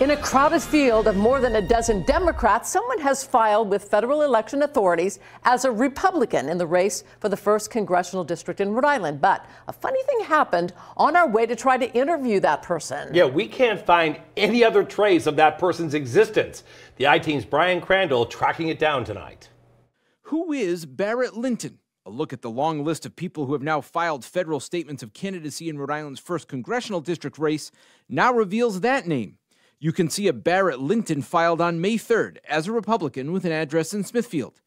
In a crowded field of more than a dozen Democrats, someone has filed with federal election authorities as a Republican in the race for the first congressional district in Rhode Island. But a funny thing happened on our way to try to interview that person. Yeah, we can't find any other trace of that person's existence. The I Team's Brian Crandall tracking it down tonight. Who is Barrett Lynton? A look at the long list of people who have now filed federal statements of candidacy in Rhode Island's first congressional district race now reveals that name. You can see a Barrett Lynton filed on May 3rd as a Republican with an address in Smithfield.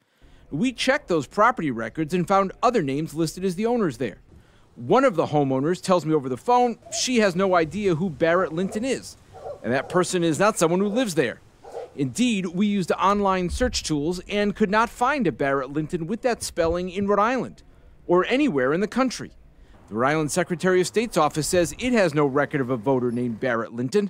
We checked those property records and found other names listed as the owners there. One of the homeowners tells me over the phone she has no idea who Barrett Lynton is, and that person is not someone who lives there. Indeed, we used online search tools and could not find a Barrett Lynton with that spelling in Rhode Island or anywhere in the country. The Rhode Island Secretary of State's office says it has no record of a voter named Barrett Lynton.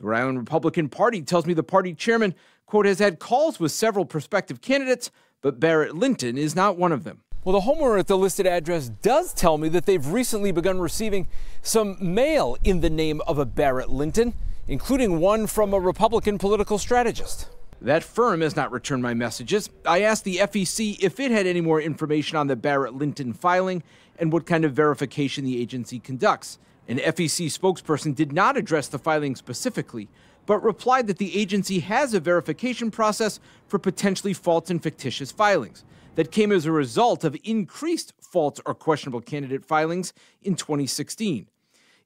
The Rhode Island Republican Party tells me the party chairman, quote, has had calls with several prospective candidates, but Barrett Lynton is not one of them. Well, the homeowner at the listed address does tell me that they've recently begun receiving some mail in the name of a Barrett Lynton, including one from a Republican political strategist. That firm has not returned my messages. I asked the FEC if it had any more information on the Barrett Lynton filing and what kind of verification the agency conducts. An FEC spokesperson did not address the filing specifically, but replied that the agency has a verification process for potentially false and fictitious filings that came as a result of increased false or questionable candidate filings in 2016.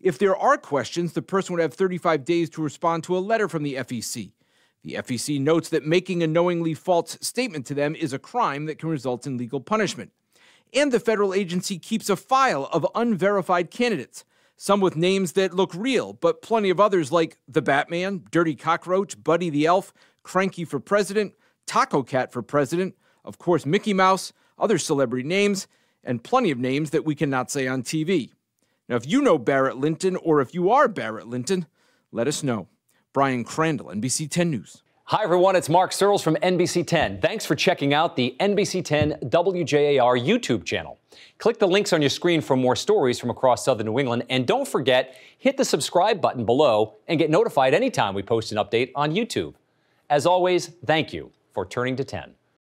If there are questions, the person would have 35 days to respond to a letter from the FEC. The FEC notes that making a knowingly false statement to them is a crime that can result in legal punishment. And the federal agency keeps a file of unverified candidates some with names that look real, but plenty of others like the Batman, Dirty Cockroach, Buddy the Elf, Cranky for President, Taco Cat for President, of course, Mickey Mouse, other celebrity names, and plenty of names that we cannot say on TV. Now, if you know Barrett Lynton or if you are Barrett Lynton, let us know. Brian Crandall, NBC 10 News. Hi, everyone. It's Mark Searles from NBC 10. Thanks for checking out the NBC 10 WJAR YouTube channel. Click the links on your screen for more stories from across southern New England. And don't forget, hit the subscribe button below and get notified anytime we post an update on YouTube. As always, thank you for turning to 10.